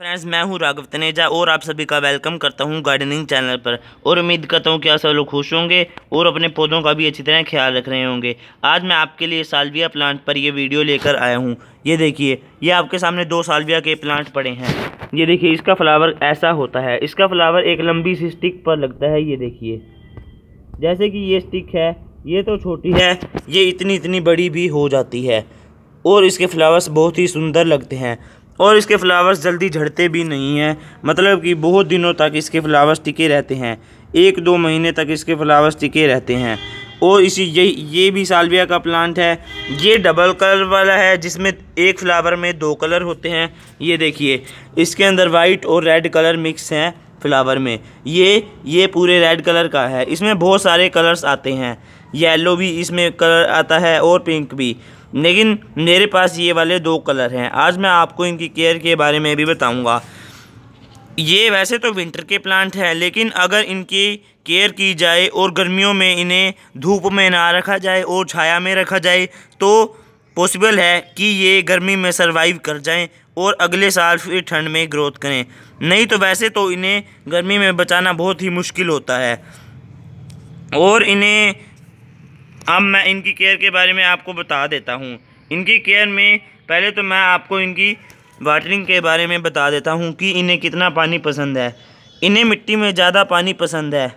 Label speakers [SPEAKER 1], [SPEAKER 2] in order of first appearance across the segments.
[SPEAKER 1] Friends, मैं हूँ राघव तनेजा और आप सभी का वेलकम करता हूँ गार्डनिंग चैनल पर। और उम्मीद करता हूँ कि आप सब लोग खुश होंगे और अपने पौधों का भी अच्छी तरह ख्याल रख रहे होंगे। आज मैं आपके लिए सालविया प्लांट पर ये वीडियो लेकर आया हूँ। ये देखिए, ये आपके सामने दो सालविया के प्लांट पड़े हैं। ये देखिए, इसका फ्लावर ऐसा होता है। इसका फ्लावर एक लंबी सी स्टिक पर लगता है, ये देखिए। जैसे कि ये स्टिक है, ये तो छोटी है, ये इतनी इतनी बड़ी भी हो जाती है। और इसके फ्लावर्स बहुत ही सुंदर लगते हैं। और इसके फ्लावर्स जल्दी झड़ते भी नहीं हैं। मतलब कि बहुत दिनों तक इसके फ्लावर्स टिके रहते हैं। एक दो महीने तक इसके फ्लावर्स टिके रहते हैं। और इसी ये ये भी सालविया का प्लांट है। ये डबल कलर वाला है, जिसमें एक फ्लावर में दो कलर होते हैं। ये देखिए, इसके अंदर वाइट और रेड कलर मिक्स हैं फ्लावर में। ये ये पूरे रेड कलर का है। इसमें बहुत सारे कलर्स आते हैं। येलो भी इसमें कलर आता है और पिंक भी। लेकिन मेरे पास ये वाले दो कलर हैं। आज मैं आपको इनकी केयर के बारे में भी बताऊँगा। ये वैसे तो विंटर के प्लांट हैं, लेकिन अगर इनकी केयर की जाए और गर्मियों में इन्हें धूप में ना रखा जाए और छाया में रखा जाए तो पॉसिबल है कि ये गर्मी में सरवाइव कर जाएँ और अगले साल फिर ठंड में ग्रोथ करें। नहीं तो वैसे तो इन्हें गर्मी में बचाना बहुत ही मुश्किल होता है। और इन्हें अब मैं इनकी केयर के बारे में आपको बता देता हूँ। इनकी केयर में पहले तो मैं आपको इनकी वाटरिंग के बारे में बता देता हूँ कि इन्हें कितना पानी पसंद है। इन्हें मिट्टी में ज़्यादा पानी पसंद है।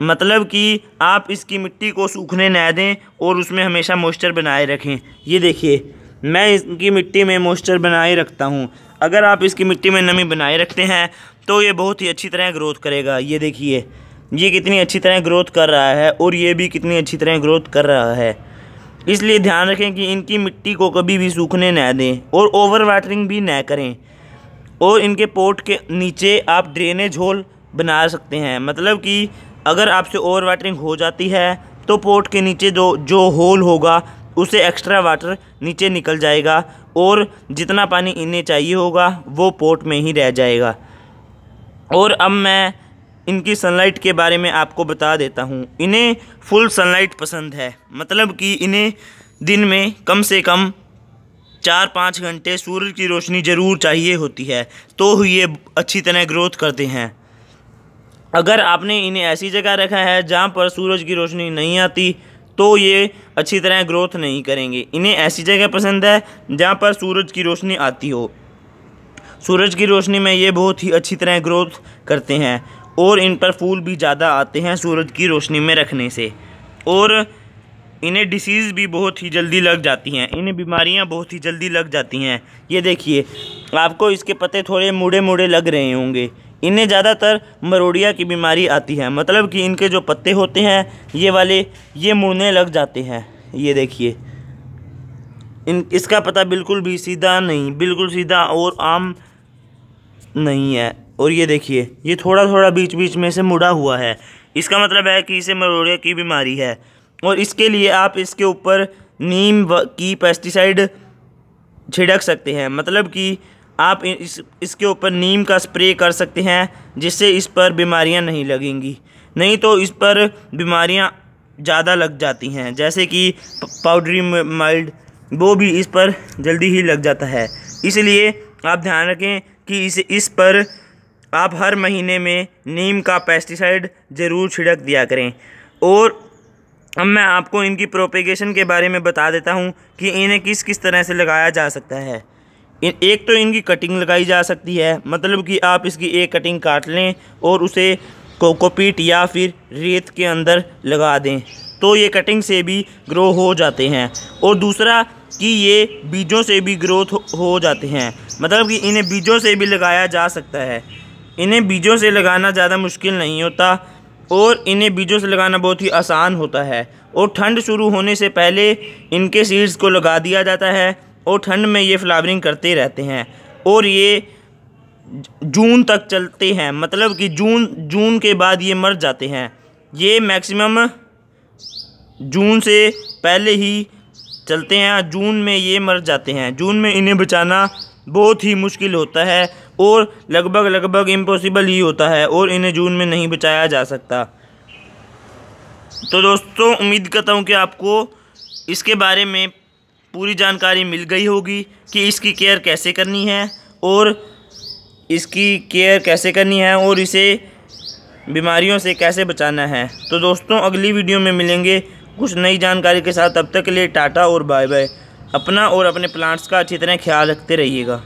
[SPEAKER 1] मतलब कि आप इसकी मिट्टी को सूखने न दें और उसमें हमेशा मॉइस्चर बनाए रखें। ये देखिए, मैं इसकी मिट्टी में मॉइस्चर बनाए रखता हूँ। अगर आप इसकी मिट्टी में नमी बनाए रखते हैं तो ये बहुत ही अच्छी तरह ग्रोथ करेगा। ये देखिए ये कितनी अच्छी तरह ग्रोथ कर रहा है और ये भी कितनी अच्छी तरह ग्रोथ कर रहा है। इसलिए ध्यान रखें कि इनकी मिट्टी को कभी भी सूखने न दें और ओवर वाटरिंग भी न करें। और इनके पोट के नीचे आप ड्रेनेज होल बना सकते हैं। मतलब कि अगर आपसे ओवर वाटरिंग हो जाती है तो पोट के नीचे जो जो होल होगा, उसे एक्स्ट्रा वाटर नीचे निकल जाएगा और जितना पानी इन्हें चाहिए होगा, वो पोट में ही रह जाएगा। और अब मैं इनकी सनलाइट के बारे में आपको बता देता हूँ। इन्हें फुल सनलाइट पसंद है। मतलब कि इन्हें दिन में कम से कम चार पाँच घंटे सूरज की रोशनी ज़रूर चाहिए होती है। तो ये अच्छी तरह ग्रोथ करते हैं। अगर आपने इन्हें ऐसी जगह रखा है जहाँ पर सूरज की रोशनी नहीं आती तो ये अच्छी तरह ग्रोथ नहीं करेंगे। इन्हें ऐसी जगह पसंद है जहाँ पर सूरज की रोशनी आती हो। सूरज की रोशनी में ये बहुत ही अच्छी तरह ग्रोथ करते हैं। और इन पर फूल भी ज़्यादा आते हैं सूरज की रोशनी में रखने से। और इन्हें डिसीज़ भी बहुत ही जल्दी लग जाती हैं। इन्हें बीमारियाँ बहुत ही जल्दी लग जाती हैं। ये देखिए, आपको इसके पत्ते थोड़े मुड़े मुड़े लग रहे होंगे। इन्हें ज़्यादातर मरोड़िया की बीमारी आती है। मतलब कि इनके जो पत्ते होते हैं, ये वाले, ये मुड़ने लग जाते हैं। ये देखिए। इन, इसका पता बिल्कुल भी सीधा नहीं, बिल्कुल सीधा और आम नहीं है। और ये देखिए, ये थोड़ा थोड़ा बीच बीच में से मुड़ा हुआ है। इसका मतलब है कि इसे मरोड़िया की बीमारी है। और इसके लिए आप इसके ऊपर नीम की पेस्टिसाइड छिड़क सकते हैं। मतलब कि आप इस, इसके ऊपर नीम का स्प्रे कर सकते हैं, जिससे इस पर बीमारियाँ नहीं लगेंगी। नहीं तो इस पर बीमारियाँ ज़्यादा लग जाती हैं, जैसे कि पाउडरी माइल्ड वो भी इस पर जल्दी ही लग जाता है। इसलिए आप ध्यान रखें कि इस इस पर आप हर महीने में नीम का पेस्टिसाइड ज़रूर छिड़क दिया करें। और अब मैं आपको इनकी प्रोपेगेशन के बारे में बता देता हूँ कि इन्हें किस किस तरह से लगाया जा सकता है। एक तो इनकी कटिंग लगाई जा सकती है मतलब कि आप इसकी एक कटिंग काट लें और उसे कोकोपीट या फिर रेत के अंदर लगा दें तो ये कटिंग से भी ग्रो हो जाते हैं। और दूसरा कि ये बीजों से भी ग्रोथ हो जाते हैं मतलब कि इन्हें बीजों से भी लगाया जा सकता है। इन्हें बीजों से लगाना ज़्यादा मुश्किल नहीं होता और इन्हें बीजों से लगाना बहुत ही आसान होता है। और ठंड शुरू होने से पहले इनके सीड्स को लगा दिया जाता है और ठंड में ये फ्लावरिंग करते रहते हैं। और ये जून तक चलते हैं मतलब कि जून जून के बाद ये मर जाते हैं। ये मैक्सिमम जून से पहले ही चलते हैं, जून में ये मर जाते हैं। जून में इन्हें बचाना बहुत ही मुश्किल होता है और लगभग लगभग इम्पॉसिबल ही होता है और इन्हें जून में नहीं बचाया जा सकता। तो दोस्तों, उम्मीद करता हूँ कि आपको इसके बारे में पूरी जानकारी मिल गई होगी कि इसकी केयर कैसे करनी है और इसकी केयर कैसे करनी है और इसे बीमारियों से कैसे बचाना है। तो दोस्तों, अगली वीडियो में मिलेंगे कुछ नई जानकारी के साथ। अब तक के लिए टाटा और बाय बाय अपना और अपने प्लांट्स का अच्छी तरह ख्याल रखते रहिएगा।